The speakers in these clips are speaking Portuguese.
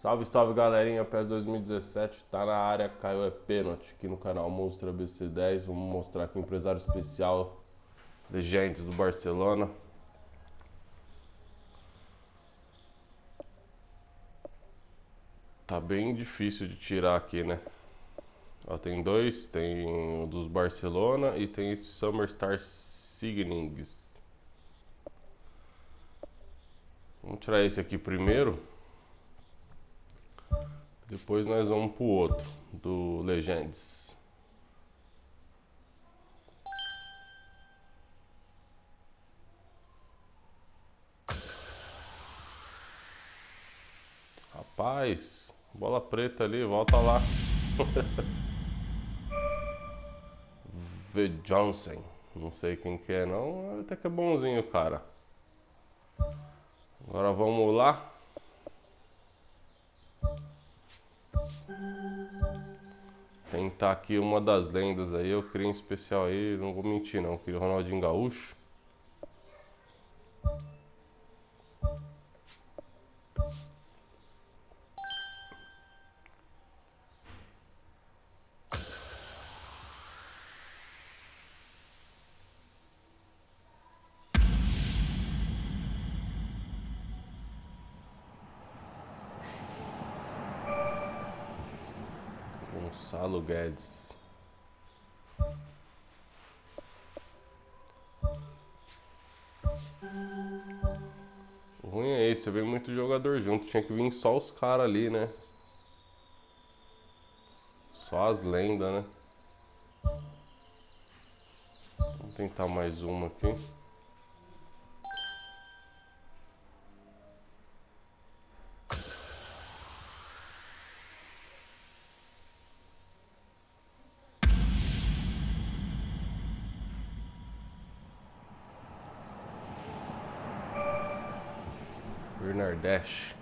Salve, salve galerinha, PES 2017, tá na área, caiu é pênalti aqui no canal Monstro ABC10. Vamos mostrar aqui o empresário especial Legends do Barcelona. Tá bem difícil de tirar aqui, né? Ó, tem dois, tem o dos Barcelona e tem esse Summer Star Signings. Vamos tirar esse aqui primeiro. Depois nós vamos pro outro, do Legends. Rapaz, bola preta ali, volta lá. V. Johnson, não sei quem que é não, até que é bonzinho cara. Agora vamos lá. Tentar aqui uma das lendas aí, eu queria em especial aí, não vou mentir não, eu queria o Ronaldinho Gaúcho. Gonçalo Guedes. O ruim é esse, vi muito jogador junto, tinha que vir só os caras ali, né? Só as lendas, né? Vamos tentar mais uma aqui. Bernardesh.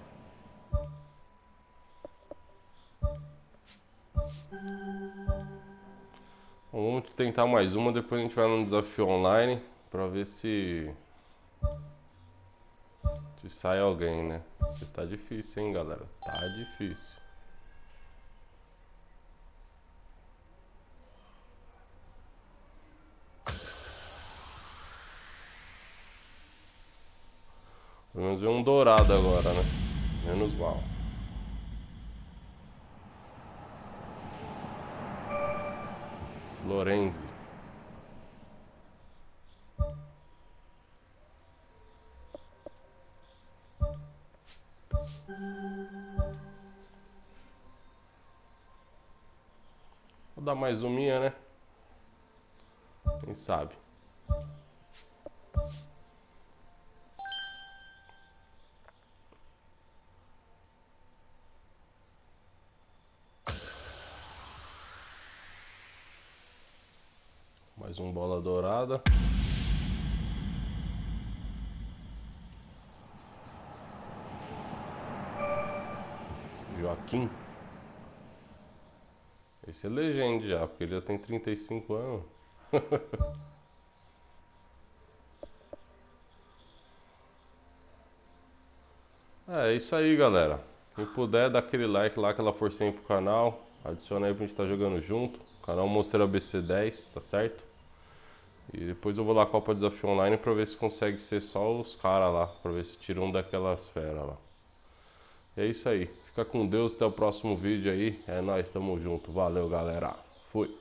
Vamos tentar mais uma, depois a gente vai no desafio online pra ver se se sai alguém, né? Tá difícil, hein, galera? Tá difícil. Vamos ver um dourado agora, né? Menos mal. Lorenzi. Vou dar mais uma né? Quem sabe? Mais um bola dourada. Joaquim. Esse é legenda já, porque ele já tem 35 anos. é, isso aí, galera. Quem puder, dá aquele like lá, aquela forcinha pro canal. Adiciona aí pra gente estar tá jogando junto. Canal Monster ABC10, tá certo? E depois eu vou lá Copa Desafio Online pra ver se consegue ser só os caras lá. Pra ver se tira um daquelas feras lá. E é isso aí. Fica com Deus, até o próximo vídeo aí. É nóis, tamo junto. Valeu, galera. Fui.